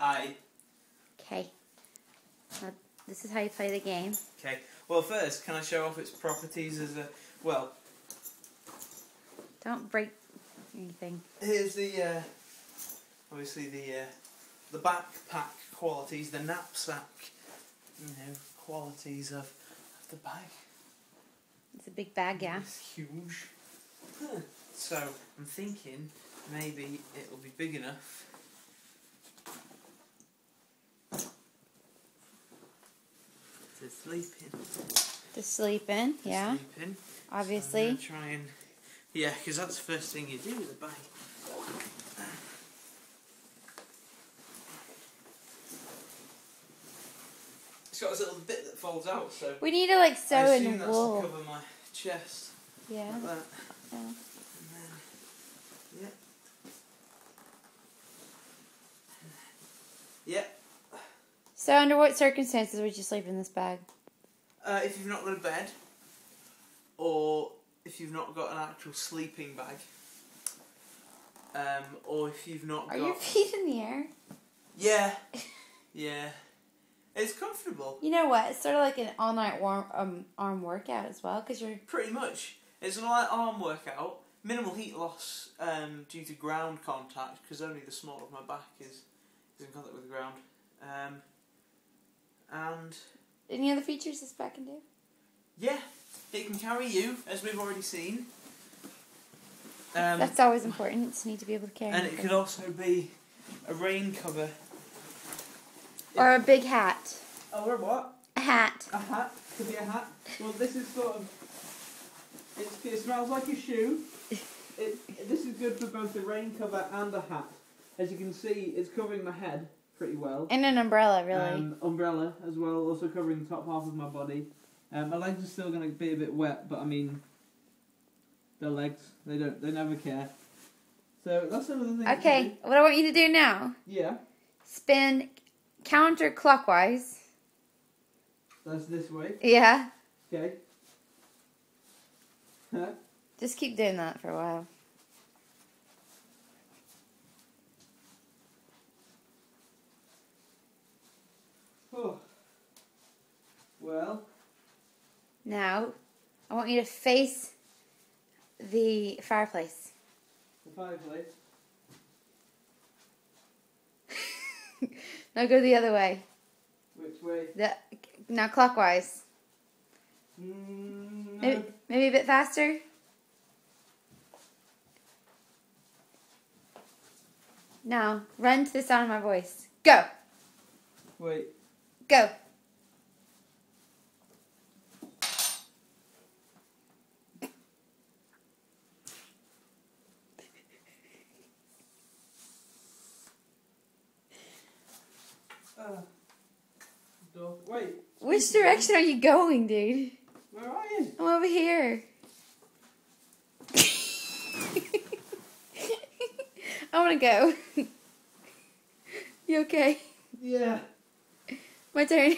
Hi. Okay. Now, this is how you play the game. Okay. Well, first, can I show off its properties as a well? Don't break anything. Here's the uh, obviously the uh, the backpack qualities, the knapsack, you know, qualities of, of the bag. It's a big bag, yeah. It's huge. So I'm thinking maybe it'll be big enough. To sleep in. To sleep in, yeah. Sleep in. Obviously. gonna try and yeah, because that's the first thing you do with a bag. It's got this little bit that folds out, so We need to like I sew assume in that's wool. to cover my chest Yeah. like that. yeah. And then, yeah. Yeah. So, under what circumstances would you sleep in this bag? Uh, if you've not got a bed, or if you've not got an actual sleeping bag, um, or if you've not got Are got your feet in the air? yeah, yeah, it's comfortable. You know what? It's sort of like an all night warm um, arm workout as well, because you're. Pretty much, it's a light arm workout. Minimal heat loss um, due to ground contact because only the small of my back is is in contact with the ground. Um, and Any other features this bag can do? yeah, it can carry you as we've already seen. Um, That's always important. It's need to be able to carry. and it could also be a rain cover. Or a big hat. Oh, or what? A hat. A hat. Could be a hat. Well, this is sort of. It's, it smells like a shoe. It, this is good for both the rain cover and the hat. As you can see, it's covering my head pretty well. And an umbrella, really. Um, umbrella as well, also covering the top half of my body. Um, my legs are still going to be a bit wet, but I mean, they're legs. They don't. They never care. So that's another thing. to okay, what I want you to do now Yeah. spin counterclockwise. That's this way. Yeah. Okay. Huh? Just keep doing that for a while. Well. Now, I want you to face the fireplace. The fireplace. now go the other way. Which way? The, now clockwise. Mm, Maybe, maybe a bit faster. Now, run to the sound of my voice. Go! Wait. Go! Uh. Wait. Which direction are you going, dude? Where are you? I'm over here. I want to go. you okay? Yeah. My turn.